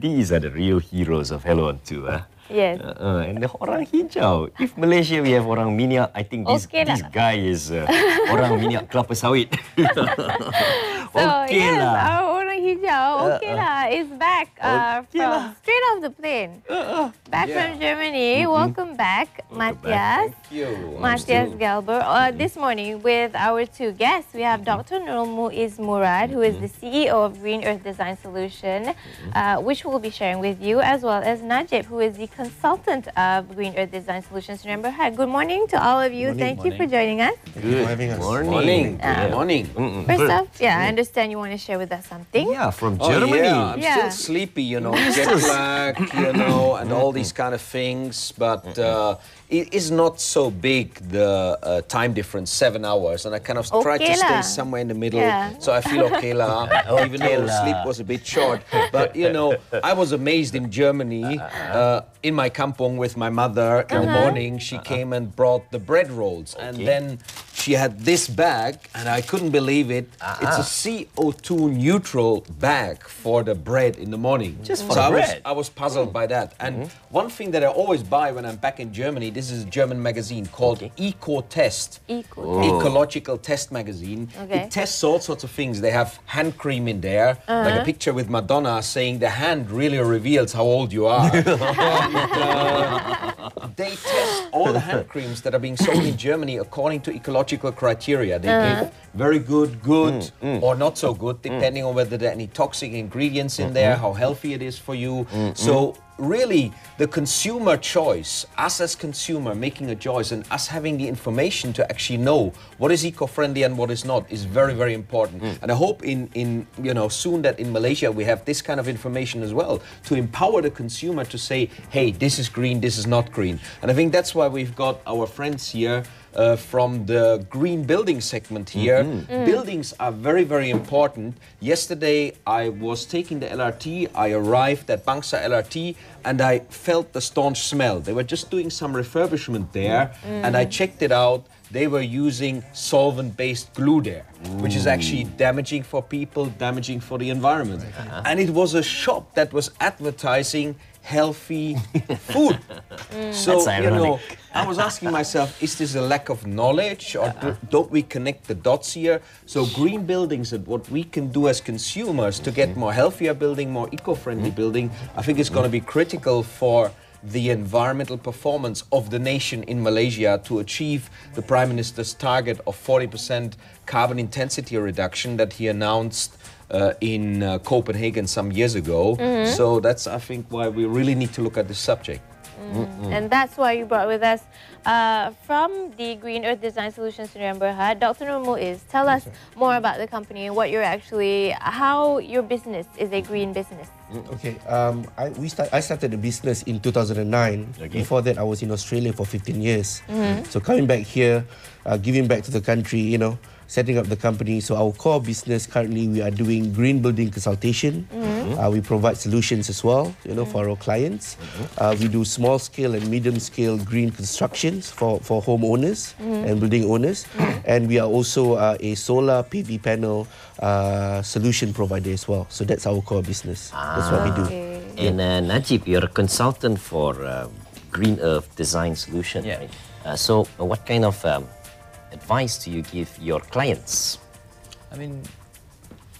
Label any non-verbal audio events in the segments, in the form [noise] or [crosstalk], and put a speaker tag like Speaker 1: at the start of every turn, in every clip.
Speaker 1: these are the real heroes of Hello on Tour.
Speaker 2: Yes.
Speaker 1: Uh, uh, and the orang hijau. If Malaysia we have orang minyak, I think this
Speaker 2: Okay lah.
Speaker 1: this guy is uh, orang minyak kelapa sawit. [laughs] [laughs]
Speaker 2: So
Speaker 1: okay
Speaker 2: yes,
Speaker 1: lah.
Speaker 2: our hijau, uh, okay uh. lah, is back uh,
Speaker 1: Okay
Speaker 2: from
Speaker 1: lah.
Speaker 2: straight off the plane. Uh, back
Speaker 3: Yeah.
Speaker 2: from Germany. Mm-hmm. Welcome back, Matthias.
Speaker 3: Thank you.
Speaker 2: Matthias Gelber. Uh, mm-hmm. this morning with our two guests, we have Dr. Nurul Muiz Murad, who is the mm-hmm. CEO of Green Earth Design Solution, uh, which we'll be sharing with you, as well as Najib, who is the consultant of Green Earth Design Solutions. Remember, hi, good morning to all of you. Thank you for joining us.
Speaker 1: Good
Speaker 4: having us.
Speaker 1: morning.
Speaker 3: Morning.
Speaker 1: Yeah.
Speaker 3: Morning.
Speaker 1: Mm-mm.
Speaker 2: First off, yeah, I understand you want to share with us something.
Speaker 1: Yeah, from
Speaker 3: Oh,
Speaker 1: Germany.
Speaker 3: yeah, I'm
Speaker 2: Yeah.
Speaker 3: still sleepy, you know, jet lag, you know, and all these kind of things. But uh, it is not so big, the uh, time difference, seven hours. And I kind of try
Speaker 2: Okay
Speaker 3: to stay somewhere in the middle.
Speaker 2: Yeah.
Speaker 3: So I feel okay, lah, [laughs] even though sleep was a bit short. But, you know, I was amazed in Germany, uh, in my kampong with my mother in the morning. She came and brought the bread rolls. And then she had this bag, and I couldn't believe it. It's a uh-huh. CO2 neutral bag for the bread in the morning.
Speaker 1: Just for
Speaker 3: so
Speaker 1: the
Speaker 3: I was,
Speaker 1: bread?
Speaker 3: I was puzzled by that. And mm-hmm. one thing that I always buy when I'm back in Germany, this is a German magazine called Eco Test.
Speaker 2: Eco
Speaker 3: Ecological Test magazine.
Speaker 2: Okay.
Speaker 3: It tests all sorts of things. They have hand cream in there, uh-huh. like a picture with Madonna saying the hand really reveals how old you are. [laughs] And, uh, they test all the hand creams that are being sold in Germany according to ecological criteria. They uh. give very good, good, mm, mm. or not so good, mm. depending on whether there are any toxic ingredients in there, mm-hmm. how healthy it is for you. Mm-hmm. So really the consumer choice, us as consumer making a choice and us having the information to actually know what is eco-friendly and what is not is very, very important. And I hope in, in you know soon that in Malaysia we have this kind of information as well to empower the consumer to say, hey, this is green, this is not green. And I think that's why we've got our friends here uh, from the green building segment here. Mm-hmm. Mm. Buildings are very, very important. Yesterday, I was taking the LRT. I arrived at Bangsar LRT and I felt the staunch smell. They were just doing some refurbishment there, mm. and I checked it out. They were using solvent based glue there, which is actually mm. damaging for people, damaging for the environment. Uh-huh. And it was a shop that was advertising healthy food. [laughs] Mm. So,
Speaker 1: That's
Speaker 3: you know. I was asking myself, is this a lack of knowledge or do, don't we connect the dots here? So green buildings and what we can do as consumers to get mm-hmm. more healthier building, more eco-friendly mm-hmm. building, I think is going to be critical for the environmental performance of the nation in Malaysia to achieve the Prime Minister's target of 40% carbon intensity reduction that he announced uh, in uh, Copenhagen some years ago. So that's, I think, why we really need to look at this subject.
Speaker 2: And that's why you brought with us uh, from the Green Earth Design Solutions in Berhad, Dr. Nur is Tell us more about the company and what you're actually, how your business is a green business.
Speaker 4: Okay, um, I, we start, I started the business in 2009.
Speaker 1: Okay.
Speaker 4: Before that, I was in Australia for 15 years. So coming back here, uh, giving back to the country, you know, setting up the company. So our core business currently, we are doing green building consultation. Uh, we provide solutions as well, you know, for our clients. Uh, we do small scale and medium scale green constructions for, for homeowners and building owners. And we are also uh, a solar PV panel uh, solution provider as well. So that's our core business. That's what we do.
Speaker 2: Okay.
Speaker 1: And uh, Najib, you're a consultant for uh, Green Earth Design Solution,
Speaker 5: Yeah.
Speaker 1: right? Uh, so, uh, what kind of um, advice do you give your clients?
Speaker 5: I mean,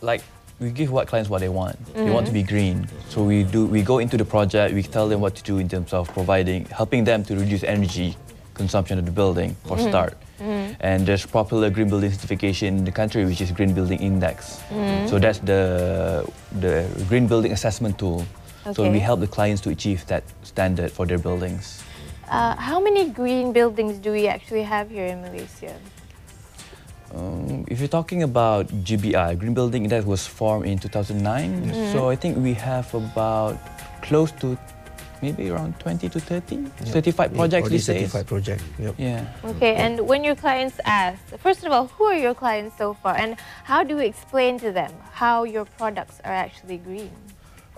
Speaker 5: like we give what clients what they want. They want to mm-hmm. be green, so we do. We go into the project. We tell them what to do in terms of providing, helping them to reduce energy consumption of the building for mm-hmm. start. Mm-hmm. And there's popular green building certification in the country, which is Green Building Index. So that's the the green building assessment tool. So we help the clients to achieve that standard for their buildings.
Speaker 2: Uh, how many green buildings do we actually have here in Malaysia?
Speaker 5: Um, if you're talking about GBI, Green Building Index was formed in 2009. So I think we have about close to maybe around 20 to 30 certified
Speaker 4: Yeah,
Speaker 5: projects
Speaker 4: already
Speaker 5: these days.
Speaker 4: certified project. Yep.
Speaker 5: Yeah.
Speaker 2: Okay, and when your clients ask, first of all, who are your clients so far, and how do you explain to them how your products are actually green?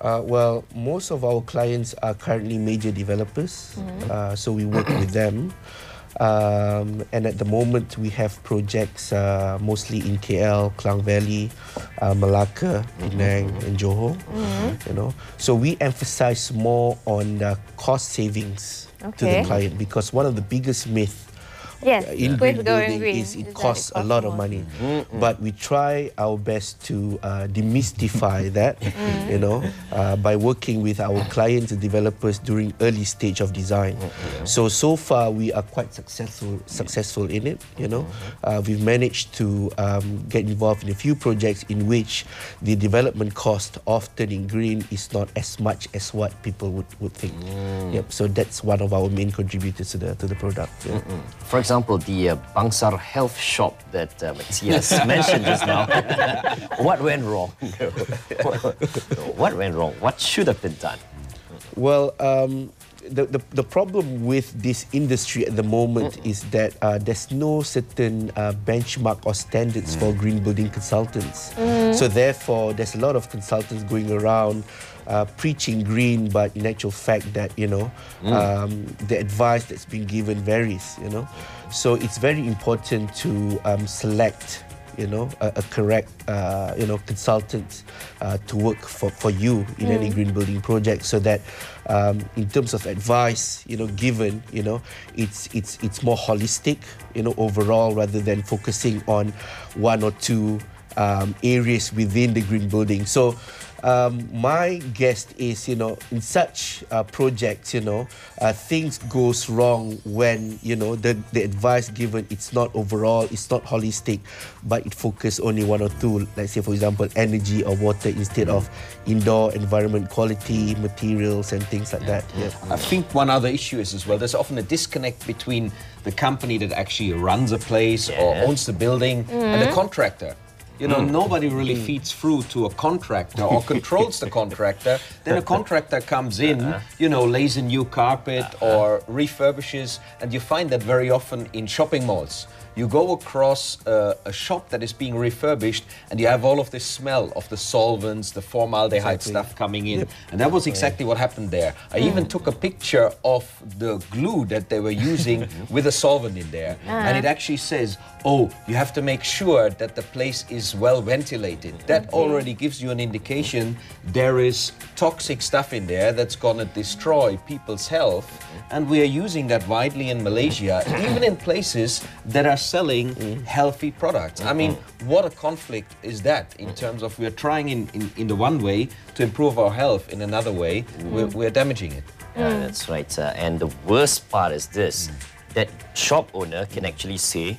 Speaker 4: Uh, well, most of our clients are currently major developers, uh, so we work with them. Um, and at the moment, we have projects uh, mostly in KL, Klang Valley, uh, Malacca, Penang, and Johor. You know, so we emphasize more on cost savings to the client because one of the biggest myths
Speaker 2: Yes,
Speaker 4: in
Speaker 2: with
Speaker 4: green
Speaker 2: going
Speaker 4: building
Speaker 2: green
Speaker 4: is it
Speaker 2: that
Speaker 4: costs a lot of
Speaker 2: more.
Speaker 4: money. But we try our best to uh, demystify [laughs] that, you know, uh, by working with our clients and developers during early stage of design. So so far we are quite successful successful in it. You know, uh, we've managed to um, get involved in a few projects in which the development cost often in green is not as much as what people would, would think. Yep. So that's one of our main contributors to the to the product. yeah.
Speaker 1: For example, the uh, Bangsar Health Shop that uh, Matthias [laughs] mentioned just now. [laughs] what went wrong? [laughs] what went wrong? What should have been done?
Speaker 4: Well, um, the, the, the problem with this industry at the moment is that uh, there's no certain uh, benchmark or standards for green building consultants. So therefore, there's a lot of consultants going around uh, preaching green, but in actual fact, that you know, um, the advice that's been given varies. You know, so it's very important to um, select you know, a, a correct, uh, you know, consultant uh, to work for, for you in any green building project, so that um, in terms of advice, you know, given, you know, it's it's it's more holistic, you know, overall rather than focusing on one or two um, areas within the green building. So. Um, my guess is, you know, in such uh, projects, you know, uh, things goes wrong when, you know, the, the advice given, it's not overall, it's not holistic, but it focus only one or two. Let's say, for example, energy or water instead of indoor environment quality, materials and things like that. Yeah.
Speaker 3: I think one other issue is as well, there's often a disconnect between the company that actually runs a place or owns the building and the contractor. You know, mm. nobody really mm. feeds through to a contractor or controls the contractor. [laughs] Then a contractor comes in, uh-huh. you know, lays a new carpet uh-huh. or refurbishes, and you find that very often in shopping malls. You go across uh, a shop that is being refurbished, and you have all of this smell of the solvents, the formaldehyde
Speaker 4: Exactly.
Speaker 3: stuff coming in. And that was exactly what happened there. I even took a picture of the glue that they were using [laughs] with a solvent in there. And it actually says, oh, you have to make sure that the place is well ventilated. That already gives you an indication there is toxic stuff in there that's going to destroy people's health. And we are using that widely in Malaysia, [coughs] even in places that are selling healthy products. I mean, what a conflict is that in terms of we're trying in, in, in the one way to improve our health, in another way, we're, we're damaging it.
Speaker 1: Yeah, that's right. Uh, and the worst part is this that shop owner can actually say,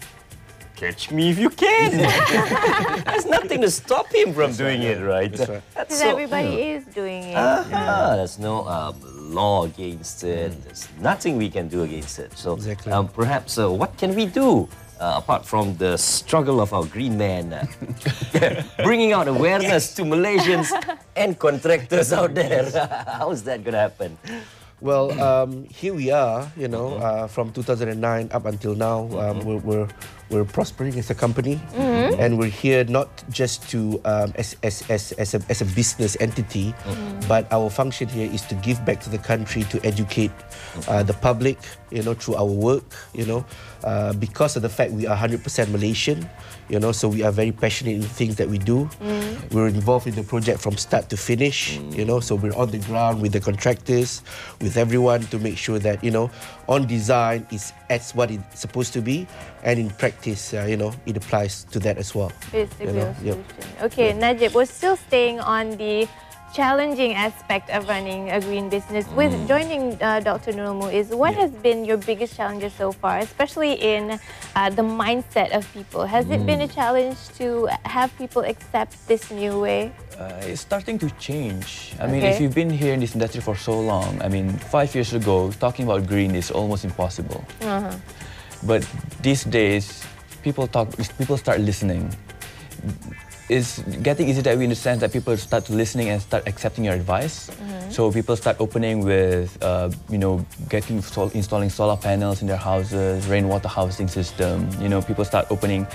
Speaker 1: Catch me if you can. [laughs] There's nothing to stop him from doing it, right?
Speaker 4: That's right.
Speaker 1: That's
Speaker 2: Because
Speaker 1: so-
Speaker 2: everybody is doing it.
Speaker 1: Ah, there's no um, law against it. There's nothing we can do against it. So
Speaker 4: Exactly.
Speaker 1: um, perhaps uh, what can we do uh, apart from the struggle of our green man, uh, [laughs] bringing out awareness to Malaysians and contractors out there? [laughs] How is that going to happen?
Speaker 4: Well, um, here we are, you know, uh, from 2009 up until now, um, we're, we're, we're prospering as a company. And we're here not just to, um, as, as, as, as, a, as a business entity, but our function here is to give back to the country, to educate uh, the public, you know, through our work, you know, uh, because of the fact we are 100% Malaysian, you know, so we are very passionate in the things that we do. We're involved in the project from start to finish, you know, so we're on the ground with the contractors, with everyone to make sure that, you know, on design is as what it's supposed to be, and in practice, uh, you know, it applies to that as well.
Speaker 2: It's a
Speaker 4: You know, yep.
Speaker 2: Okay, Najib, we're still staying on the challenging aspect of running a green business. With joining uh, Dr. Nurul is what has been your biggest challenges so far, especially in uh, the mindset of people? Has it been a challenge to have people accept this new way?
Speaker 5: Uh, it's starting to change. I mean, if you've been here in this industry for so long, I mean, five years ago, talking about green is almost impossible. But these days, people talk. People start listening. It's getting easier that way in the sense that people start listening and start accepting your advice. Mm-hmm. So people start opening with, uh, you know, getting sol- installing solar panels in their houses, rainwater housing system. You know, people start opening,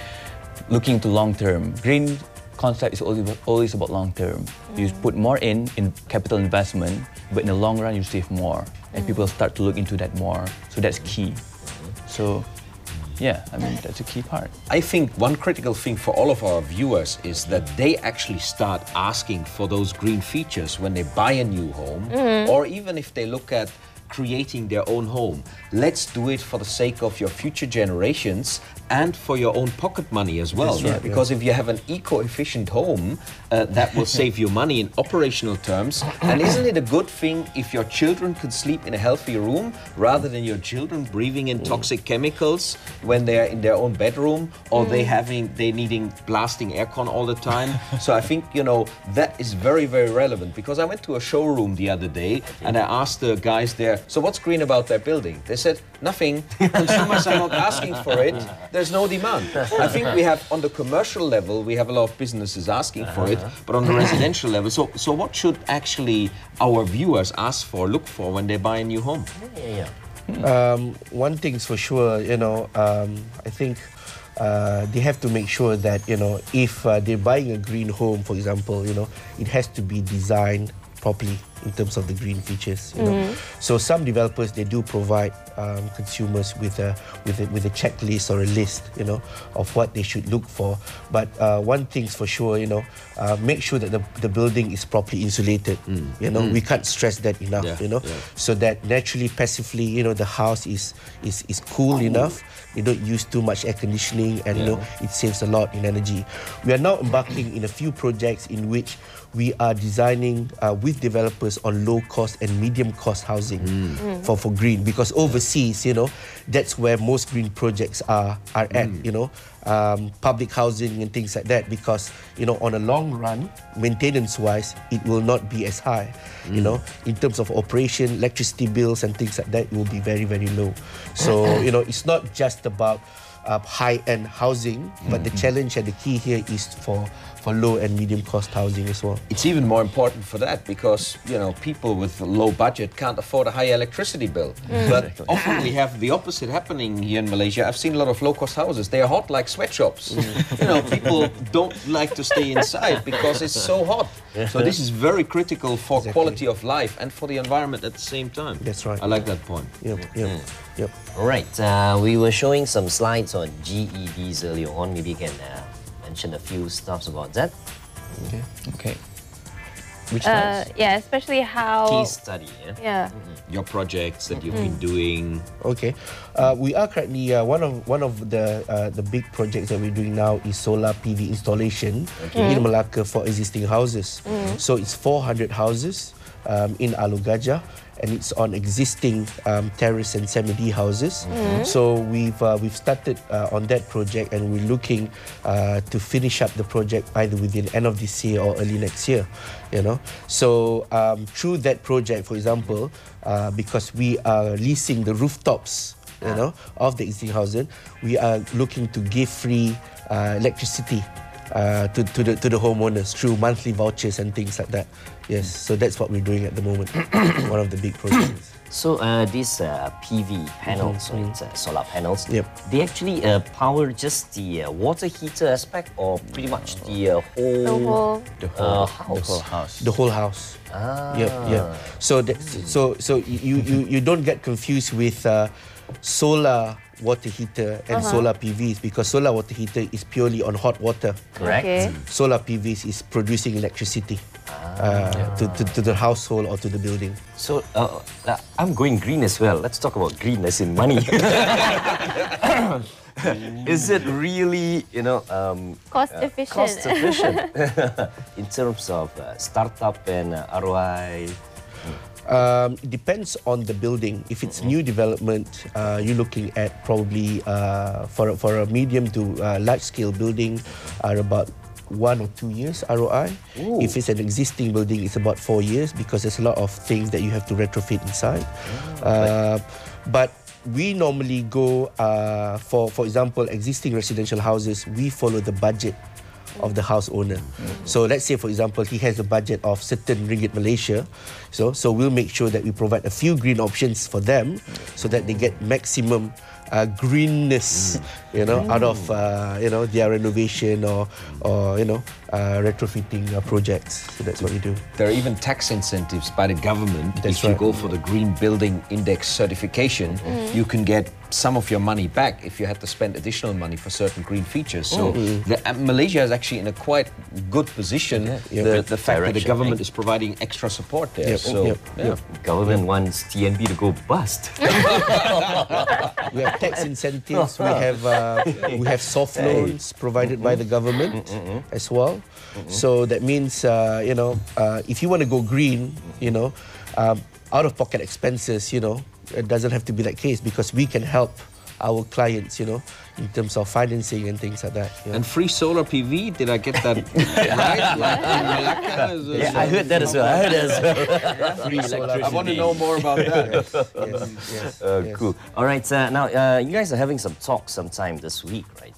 Speaker 5: looking to long term. Green concept is always, always about long term. You mm-hmm. put more in in capital investment, but in the long run you save more, and mm-hmm. people start to look into that more. So that's key. So, yeah, I mean that's a key part.
Speaker 3: I think one critical thing for all of our viewers is that they actually start asking for those green features when they buy a new home, mm. or even if they look at creating their own home. Let's do it for the sake of your future generations and for your own pocket money as well.
Speaker 4: Right,
Speaker 3: because if you have an eco-efficient home, uh, that will [laughs] save you money in operational terms. And isn't it a good thing if your children could sleep in a healthy room rather than your children breathing in toxic chemicals when they're in their own bedroom or they having they needing blasting aircon all the time? so I think you know that is very very relevant because I went to a showroom the other day and I asked the guys there, so what's green about their building? They said nothing. Consumers are not asking for it. [laughs] There's no demand. I think we have on the commercial level we have a lot of businesses asking for it, but on the residential level. So so what should actually our viewers ask for, look for when they buy a new home?
Speaker 1: Yeah, yeah.
Speaker 4: Um, one thing's for sure, you know, um, I think uh, they have to make sure that, you know, if uh, they're buying a green home, for example, you know, it has to be designed properly in terms of the green features. You know, so some developers they do provide um, consumers with a with a with a checklist or a list, you know, of what they should look for. But uh, one thing's for sure, you know, uh, make sure that the, the building is properly insulated. You know, we can't stress that enough.
Speaker 3: Yeah,
Speaker 4: You know,
Speaker 3: yeah.
Speaker 4: so that naturally, passively, you know, the house is is is cool enough. They don't use too much air conditioning, and you know, it saves a lot in energy. We are now embarking in a few projects in which we are designing uh, with developers on low cost and medium cost housing for for green. Because overseas, you know, that's where most green projects are are at. You know, um, public housing and things like that. Because you know on a long run maintenance wise it will not be as high you know. In terms of operation electricity bills and things like that it will be very very low. So you know it's not just about uh, high end housing but the challenge and the key here is for for low and medium cost housing as well
Speaker 3: It's even more important for that because you know people with a low budget can't afford a high electricity bill. But often we have the opposite happening here in Malaysia. I've seen a lot of low-cost houses. They are hot like sweatshops. you know, people don't like to stay inside because it's so hot. So this is very critical for
Speaker 4: Exactly.
Speaker 3: quality of life and for the environment at the same time.
Speaker 4: That's right.
Speaker 3: I like that point.
Speaker 4: yep yep yep
Speaker 1: All right, uh, we were showing some slides on GEDS earlier on. Maybe you can uh, mention a few stuffs about that.
Speaker 5: Okay. Which
Speaker 2: Uh,
Speaker 5: slides?
Speaker 2: yeah, especially how.
Speaker 1: Case study, yeah?
Speaker 2: Yeah.
Speaker 3: Your projects that you've been doing.
Speaker 4: Okay, uh, we are currently uh, one of one of the uh, the big projects that we're doing now is solar PV installation in Malacca for existing houses. So it's 400 houses um, in Alor Gajah, and it's on existing um, terrace and semi-D houses. So we've uh, we've started uh, on that project, and we're looking uh, to finish up the project either within end of this year or early next year. You know, so um, through that project, for example, uh, because we are leasing the rooftops you know, of the existing housing, we are looking to give free uh, electricity uh, to, to the to the homeowners through monthly vouchers and things like that. Yes, so that's what we're doing at the moment. [coughs] One of the big projects. [coughs]
Speaker 1: So uh, these uh, PV panels, so it's uh, solar panels,
Speaker 4: Yep.
Speaker 1: they actually uh, power just the uh, water heater aspect or pretty much the uh, whole,
Speaker 2: The whole.
Speaker 5: the
Speaker 1: uh,
Speaker 5: whole, the
Speaker 1: house.
Speaker 5: whole house.
Speaker 4: The whole house.
Speaker 1: Ah.
Speaker 4: Yep, yep. So that, so so you, you you don't get confused with uh, solar water heater and solar PVs because solar water heater is purely on hot water.
Speaker 1: Correct.
Speaker 2: Okay.
Speaker 4: Solar PVs is producing electricity uh, to, to, to the household or to the building.
Speaker 1: So uh, uh, I'm going green as well. Let's talk about green as in money. [laughs] Is it really, you know, um,
Speaker 2: Cost efficient.
Speaker 1: cost efficient [laughs] [laughs] in terms of uh, startup and uh, ROI?
Speaker 4: Um, it depends on the building. If it's new development, uh, you're looking at probably uh, for a- for a medium to uh, large scale building, are about one or two years ROI.
Speaker 1: Ooh.
Speaker 4: If it's an existing building, it's about four years because there's a lot of things that you have to retrofit inside. Uh, but we normally go uh, for, for example, existing residential houses. We follow the budget of the house owner. So let's say, for example, he has a budget of certain ringgit Malaysia. So, so we'll make sure that we provide a few green options for them so that they get maximum uh, greenness, you know, out of uh, you know their renovation or or you know uh, retrofitting uh, projects. So that's what we do.
Speaker 3: There are even tax incentives by the government.
Speaker 4: That's
Speaker 3: if you go for the Green Building Index certification, you can get some of your money back if you had to spend additional money for certain green features. So the, uh, Malaysia is actually in a quite good position.
Speaker 4: yeah.
Speaker 3: The, the fact that the government
Speaker 1: right?
Speaker 3: is providing extra support there.
Speaker 4: Yep,
Speaker 3: So
Speaker 4: yep,
Speaker 3: yeah.
Speaker 4: yep.
Speaker 1: Government wants TNB to go bust. [laughs] [laughs]
Speaker 4: We have tax incentives. We have uh, [laughs] we have soft loans provided by the government as well. So that means uh, you know uh, if you want to go green, you know, um, out of pocket expenses, you know, it doesn't have to be that case because we can help our clients, you know, in terms of financing and things like that. you know.
Speaker 3: And free solar PV, did I get that [laughs] right? [laughs] Like in
Speaker 1: yeah, I heard that as well. I heard that as well. [laughs]
Speaker 4: Free solar
Speaker 3: I want to know more about that.
Speaker 4: Yes, yes,
Speaker 1: Uh,
Speaker 4: yes.
Speaker 1: Cool. All right. Uh, now, uh, you guys are having some talks sometime this week, right?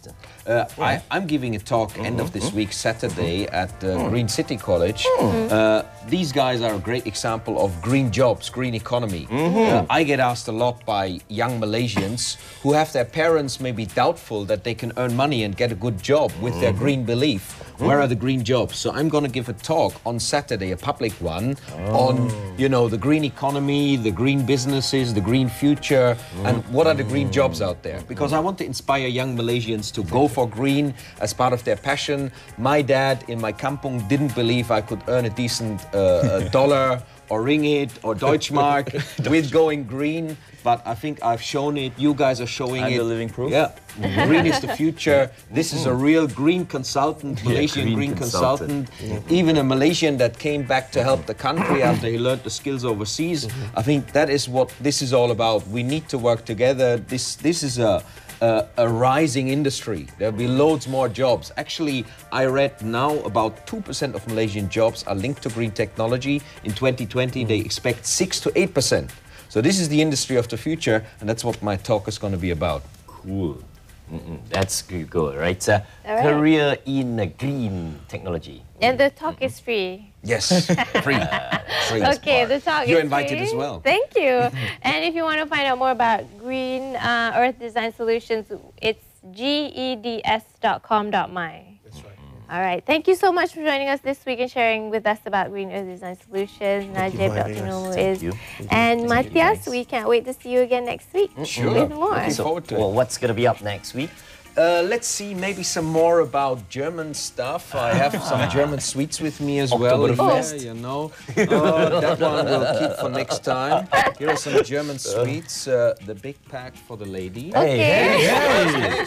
Speaker 3: Uh, I, I'm giving a talk end of this week, Saturday, at uh, Green City College. Uh, these guys are a great example of green jobs, green economy. Mm-hmm. Uh, I get asked a lot by young Malaysians who have their parents maybe doubtful that they can earn money and get a good job with their mm-hmm. green belief. Mm-hmm. Where are the green jobs? So I'm going to give a talk on Saturday, a public one, oh. on you know the green economy, the green businesses, the green future, and what are the green jobs out there? Because I want to inspire young Malaysians to go for green as part of their passion. My dad in my kampung didn't believe I could earn a decent uh, uh, [laughs] dollar or ringgit or [laughs] Deutschmark with going green. But I think I've shown it. You guys are showing
Speaker 5: I'm
Speaker 3: it.
Speaker 5: the living proof.
Speaker 3: Yeah, [laughs] green is the future. This is a real green consultant, Malaysian
Speaker 1: green
Speaker 3: green,
Speaker 1: consultant.
Speaker 3: consultant. Even a Malaysian that came back to help the country [coughs] after he learned the skills overseas. I think that is what this is all about. We need to work together. This this is a. A, a rising industry. There'll be loads more jobs. Actually, I read now about 2% of Malaysian jobs are linked to green technology. In 2020, they expect 6 to 8%. So, this is the industry of the future, and that's what my talk is going to be about.
Speaker 1: Cool. Mm-mm, that's good, good, right? Uh,
Speaker 2: All right.
Speaker 1: Career in uh, green technology.
Speaker 2: And the talk is free.
Speaker 3: Yes, [laughs] free. free.
Speaker 2: Okay, the talk
Speaker 3: You're
Speaker 2: is
Speaker 3: invited
Speaker 2: free.
Speaker 3: as well.
Speaker 2: Thank you. [laughs] and if you want to find out more about Green uh, Earth Design Solutions, it's geds.com.my.
Speaker 4: That's right.
Speaker 2: All right. Thank you so much for joining us this week and sharing with us about Green Earth Design Solutions.
Speaker 4: Thank you
Speaker 2: Najib,
Speaker 4: for
Speaker 2: Dr.
Speaker 4: having
Speaker 1: Thank
Speaker 2: is.
Speaker 1: you.
Speaker 2: And
Speaker 1: Thank
Speaker 2: Matthias,
Speaker 1: guys.
Speaker 2: we can't wait to see you again next week
Speaker 3: Sure.
Speaker 2: with more.
Speaker 3: Looking forward to it.
Speaker 1: well, what's going to be up next week?
Speaker 3: Uh, let's see, maybe some more about German stuff. I have some [laughs] German sweets with me as well.
Speaker 1: Oktoberfest.
Speaker 3: Yeah, you know. [laughs] Uh, that one we'll keep for next time. Here are some German sweets. Uh, the big pack for the lady.
Speaker 2: Okay.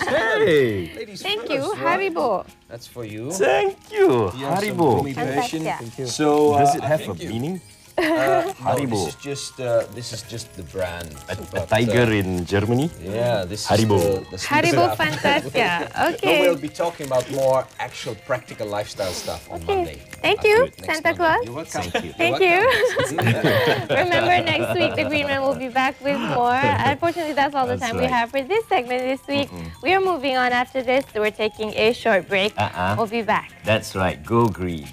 Speaker 1: Hey!
Speaker 3: Ladies
Speaker 2: Thank
Speaker 3: first,
Speaker 2: you.
Speaker 3: right?
Speaker 2: Haribo.
Speaker 3: That's for you.
Speaker 1: Thank you,
Speaker 3: You have some
Speaker 1: Haribo.
Speaker 3: gummy version.
Speaker 2: Fantastic.
Speaker 3: So uh,
Speaker 1: Does it have a meaning?
Speaker 3: Uh, [laughs]
Speaker 1: Haribo.
Speaker 3: No, this is just uh, this is just the brand.
Speaker 1: A, a
Speaker 3: But,
Speaker 1: tiger
Speaker 3: uh,
Speaker 1: in Germany?
Speaker 3: yeah, this
Speaker 1: Haribo.
Speaker 3: is the, the sweet
Speaker 2: Haribo
Speaker 3: stuff.
Speaker 2: Fantasia. [laughs]
Speaker 3: No, we'll be talking about more actual practical lifestyle stuff on
Speaker 2: Okay.
Speaker 3: Monday.
Speaker 2: Thank
Speaker 3: I'll
Speaker 2: you,
Speaker 3: do it next
Speaker 2: Santa
Speaker 3: Monday.
Speaker 2: Claus.
Speaker 3: You're welcome.
Speaker 1: Thank you.
Speaker 2: Thank you. [laughs] Remember, next week the Green Man will be back with more. Unfortunately, that's all the
Speaker 1: That's
Speaker 2: time we have for this segment this week. We are moving on after this. So we're taking a short break.
Speaker 1: Uh-uh.
Speaker 2: We'll be back.
Speaker 1: That's right. Go green.